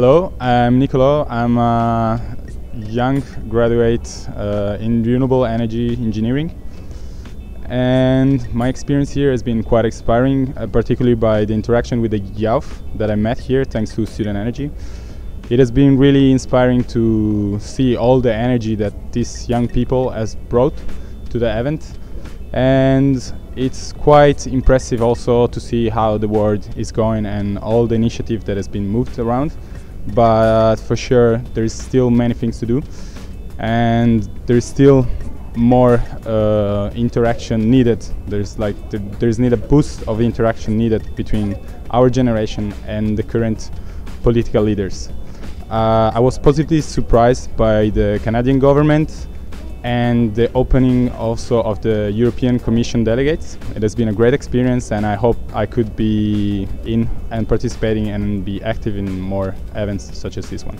Hello, I'm Niccolo. I'm a young graduate uh, in renewable energy engineering. And my experience here has been quite inspiring, uh, particularly by the interaction with the youth that I met here thanks to Student Energy. It has been really inspiring to see all the energy that these young people has brought to the event. And it's quite impressive also to see how the world is going and all the initiative that has been moved around but for sure there is still many things to do. And there is still more uh, interaction needed. There's like the, there's need a boost of interaction needed between our generation and the current political leaders. Uh, I was positively surprised by the Canadian government and the opening also of the European Commission delegates. It has been a great experience and I hope I could be in and participating and be active in more events such as this one.